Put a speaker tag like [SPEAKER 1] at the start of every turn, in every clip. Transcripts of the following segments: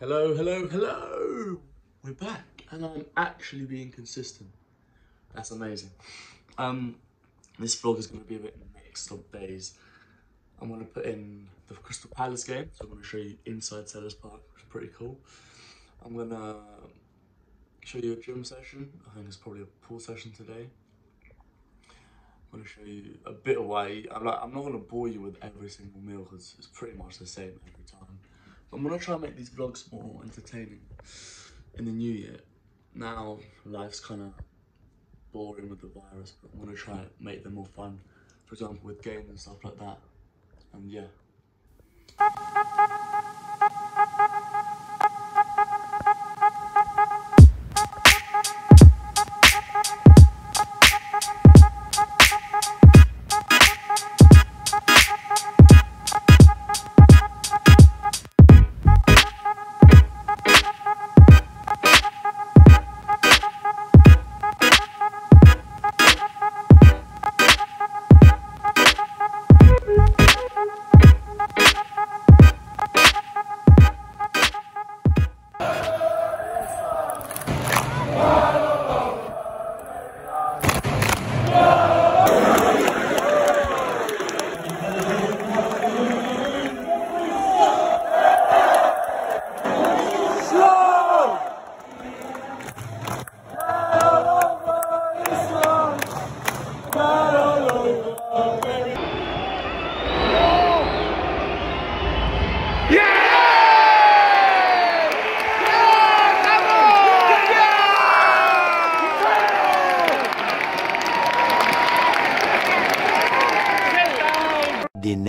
[SPEAKER 1] Hello, hello, hello! We're back, and I'm actually being consistent. That's amazing. Um, this vlog is going to be a bit mixed of days. I'm going to put in the Crystal Palace game, so I'm going to show you inside Selhurst Park, which is pretty cool. I'm going to show you a gym session. I think it's probably a pool session today. I'm going to show you a bit of why. I'm, like, I'm not going to bore you with every single meal because it's pretty much the same every time. I'm gonna try and make these vlogs more entertaining in the new year. Now life's kind of boring with the virus, but I'm gonna try and make them more fun. For example, with games and stuff like that. And yeah.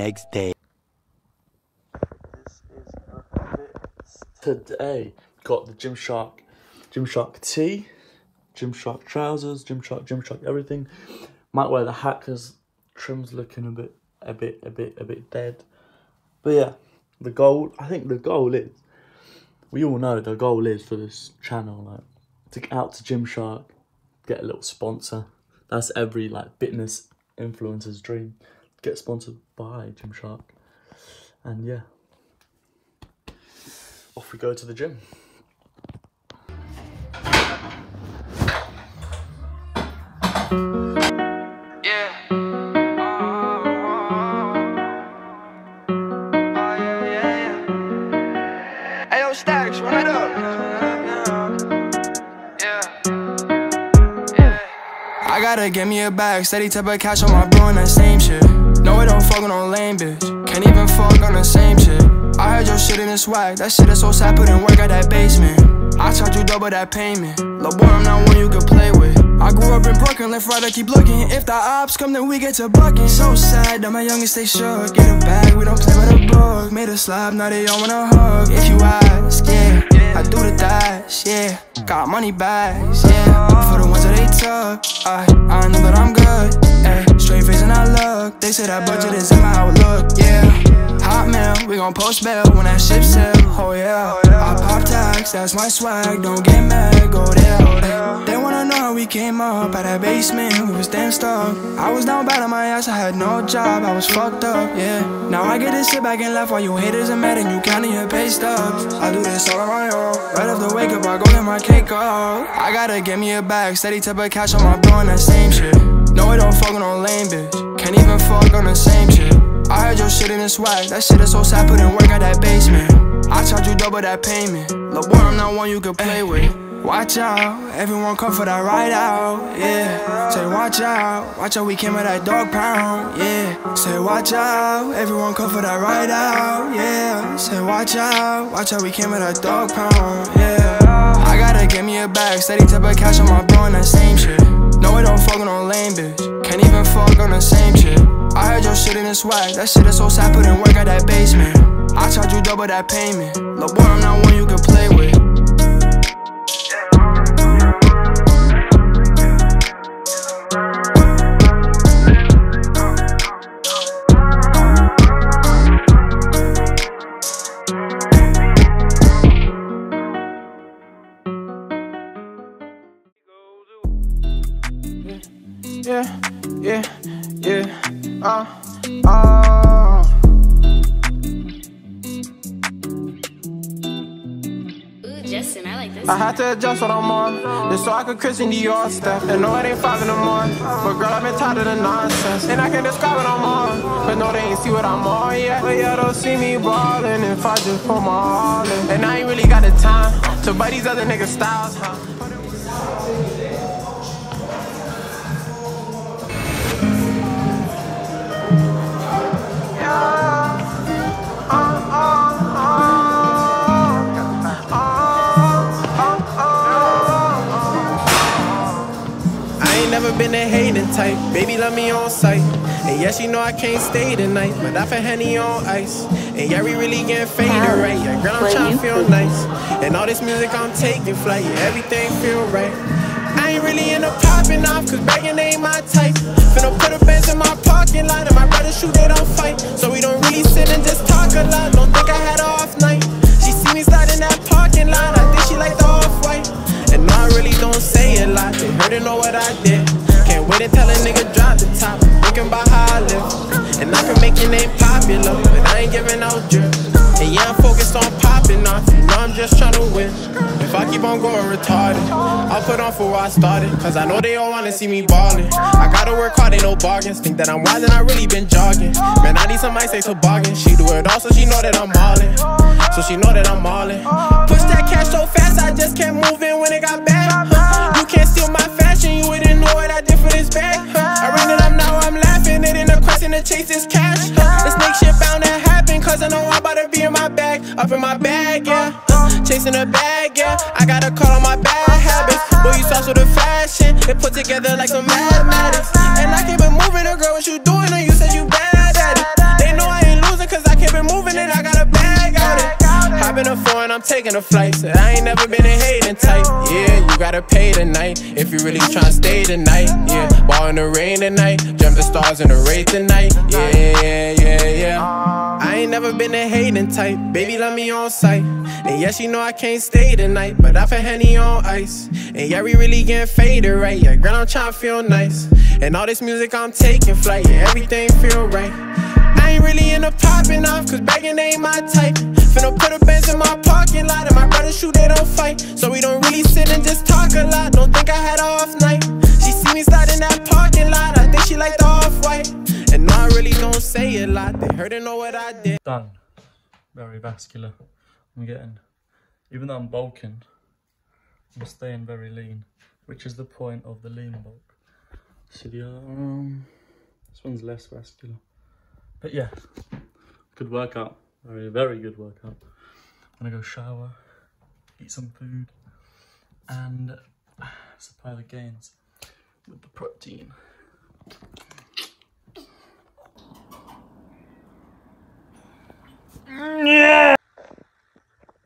[SPEAKER 2] Next day.
[SPEAKER 1] Today, got the Gymshark, Gymshark tee, Gymshark trousers, Gymshark, Gymshark everything. Might wear the hat because trim's looking a bit, a bit, a bit, a bit dead. But yeah, the goal, I think the goal is, we all know the goal is for this channel, like, to get out to Gymshark, get a little sponsor. That's every, like, fitness influencer's dream. Get sponsored by Gymshark. And yeah, off we go to the gym.
[SPEAKER 3] Oh, oh. I gotta get me a bag, steady type of cash on my bro and that same shit. No, I don't fuck with no lame bitch. Can't even fuck on the same shit. I heard your shit in the swag, that shit is so sad, put in work at that basement. I charge you double that payment. Lil' boy, I'm not one you can play with. I grew up in Brooklyn, left right, I keep looking. If the ops come, then we get to bucking. So sad that my youngest stay shook. Get a bag, we don't play with a book. Made a slab, now they all wanna hug. If you ask, yeah, I do the dash, yeah. Got money bags, yeah. For the took, I, I know that I'm good, ayy. Straight face and I look. They say that budget is in my outlook, yeah. Hot mail, we gon' post bail when that ship sail. Oh yeah, I pop tax, that's my swag. Don't get mad, go there. We came up out that basement. We was damn stuck. I was down bad on my ass, I had no job, I was fucked up, yeah. Now I get to sit back and laugh while you haters are mad and you counting your pay stubs. I do this all on my own. Right after wake up, I go get my cake off. I gotta get me a bag, steady type of cash on my bro that same shit. No, I don't fuck with no lame bitch. Can't even fuck on the same shit. I heard your shit in the swag, that shit is so sad, put in work at that basement. I charge you double that payment. Lil' boy, I'm not one you can play with. Watch out, everyone come for that ride out, yeah. Say watch out, watch out, we came at that dog pound, yeah. Say watch out, everyone come for that ride out, yeah. Say watch out, watch out, we came at that dog pound, yeah. I gotta get me a bag, steady type of cash on my bro and that same shit. No, I don't fuck with no lame bitch. Can't even fuck on the same shit. I heard your shit in the swag. That shit is so sad, put in work at that basement. I charge you double that payment. Lil' boy, I'm not one you can play with. Uh, uh.
[SPEAKER 4] adjusting. I like this.
[SPEAKER 5] I had to adjust what I'm on, just so I could christen Dior stuff. And no, it ain't five in the morning. But girl, I've been tired of the nonsense. And I can describe what I'm on, but no, they ain't see what I'm on yet. But yeah, don't see me ballin' if I just put my all in. And I ain't really got the time to buy these other niggas' styles, huh? Never been a hating type. Baby, love me on sight. And yes, you know I can't stay tonight, but I for Henny on ice. And yeah, we really getting faded, right? Yeah, girl, I'm trying to feel nice. And all this music, I'm taking flight. Yeah, everything feel right. I ain't really into popping off, cause begging ain't my type. Finna put a bench in my parking lot, and my brothers shoot, they don't fight. So we don't really sit and just talk a lot. Don't think I had a off night. She see me slide in that parking lot, I think she like the off white. And I really don't say a lot. They heard and know what I did. A nigga drop the top. Thinking about how I live. And I can make your name popular, but I ain't giving out drip. And yeah, I'm focused on popping off. You know I'm just trying to win. If I keep on going retarded, I'll put on for where I started. Cause I know they all wanna see me ballin'. I gotta work hard, ain't no bargains. Think that I'm wild and I really been jogging. Man, I need somebody say to bargain. She do it all so she know that I'm ballin'. So she know that I'm ballin'. Push that cash so fast, I just can't move in when it got bad. huh? You can't steal my fashion, you wouldn't know what I did for this bag. I ran it up, now I'm laughing. It ain't a question to chase this cash. This next shit bound to happen, cause I know I'm about to be in my bag. Up in my bag, yeah. Chasing a bag, yeah. I got a call on my bad habits. Boy, you sauce with the fashion. It put together like some mathematics. And I keep I'm taking a flight. Said I ain't never been a hating type. Yeah, you gotta pay tonight if you really tryna stay tonight. Yeah, ball in the rain tonight, jump the stars in the race tonight. Yeah, yeah, yeah, yeah. I ain't never been a hating type. Baby, love me on sight. And yes, you know I can't stay tonight, but I for Henny on ice. And yeah, we really getting faded, right? Yeah, girl, I'm tryna feel nice. And all this music, I'm taking flight. Yeah, everything feel right. I ain't really into popping off, cause begging ain't my type. Finna put a bench in my parking lot, and my brothers shoot, they don't fight. So we don't really sit and just talk a lot. Don't think I had a off night. She see me slide in that parking lot, I think she like the off white. And no, I really don't say a lot. They heard and know what I did.
[SPEAKER 1] Done. Very vascular. I'm getting, even though I'm bulking, I'm staying very lean, which is the point of the lean bulk. So the um, this one's less vascular, but yeah, good workout. Very very good workout. I'm gonna go shower, eat some food, and supply the gains with the protein.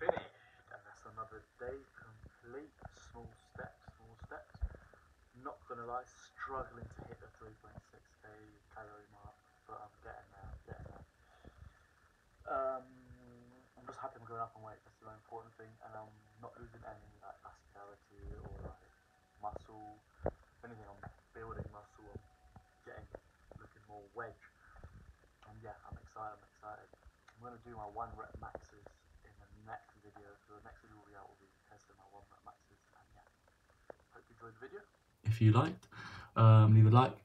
[SPEAKER 1] finished and that's another day complete small steps small steps not gonna lie struggling to hit the 3.6k calorie mark but i'm getting there I'm getting there um i'm just happy i'm going up in weight that's the most important thing and i'm not losing any like vascularity or like muscle if anything i'm building muscle i'm getting looking more wedge and yeah i'm excited i'm excited i'm going to do my one rep maxes in the next video. So the next video will be out will be testing my one rep maxes. And yeah, hope you enjoyed the video. If you liked, um, leave a like.